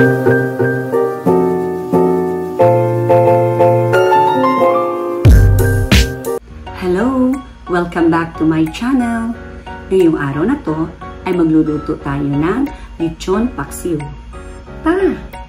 Hello! Welcome back to my channel. Ngayong araw na to ay magluluto tayo ng lechon paksiw. Tara!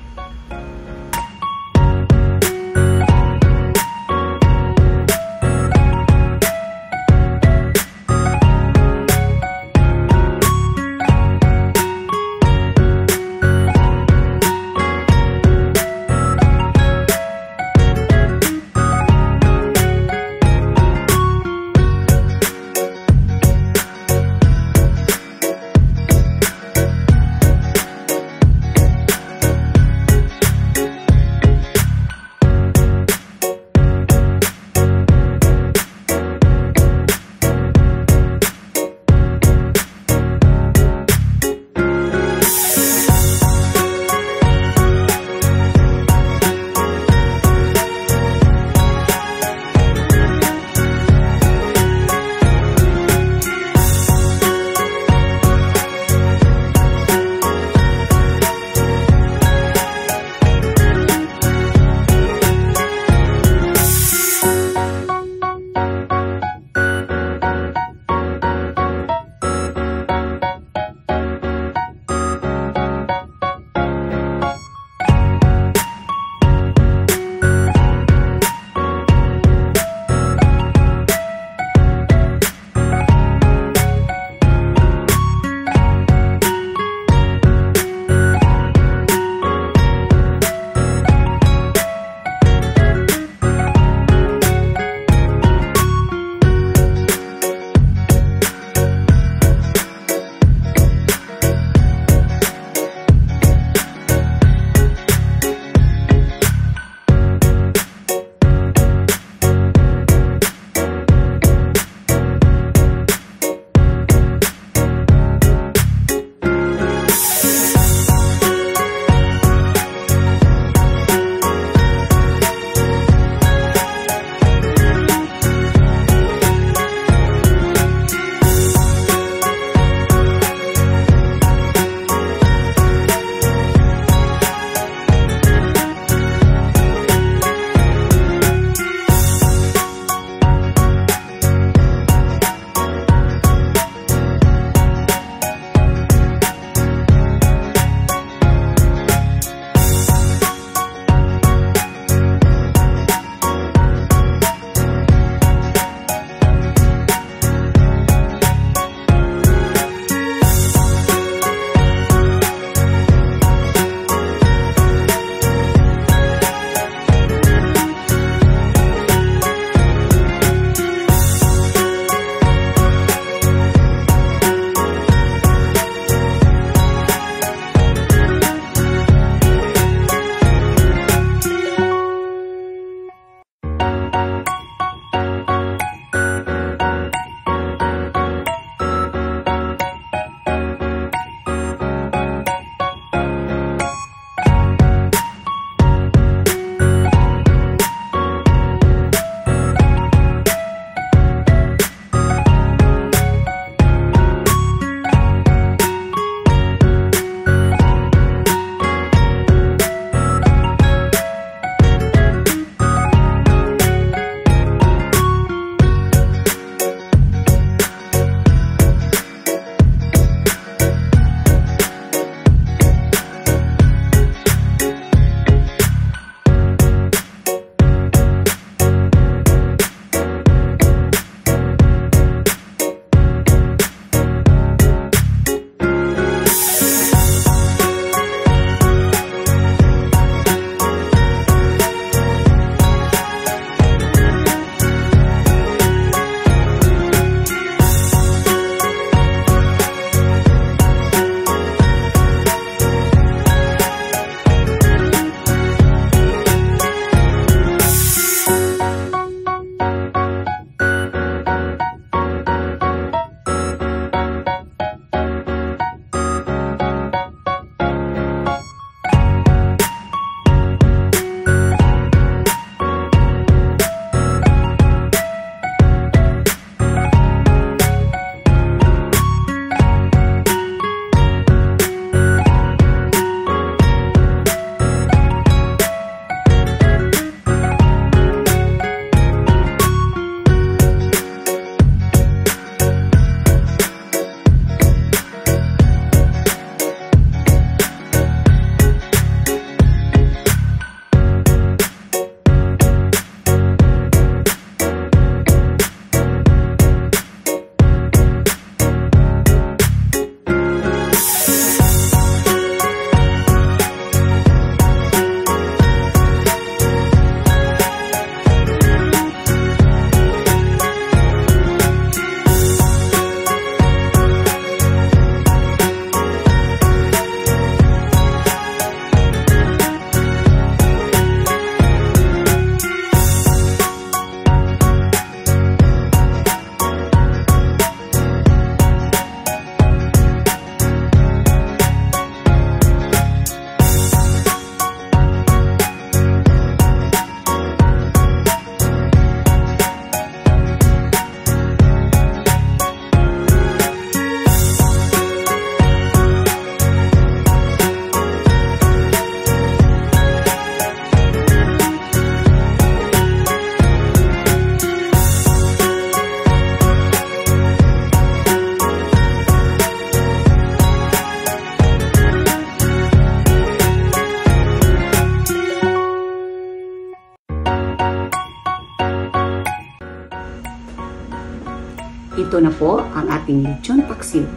Ito na po ang ating lechon paksiw.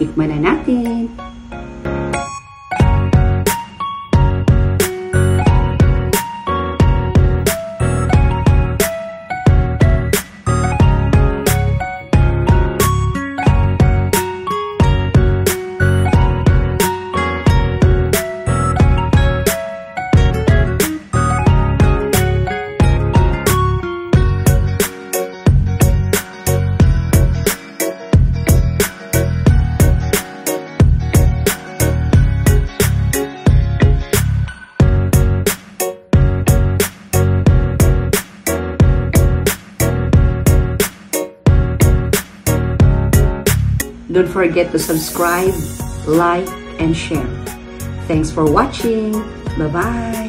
Tikman na natin. Don't forget to subscribe, like, and share. Thanks for watching. Bye-bye.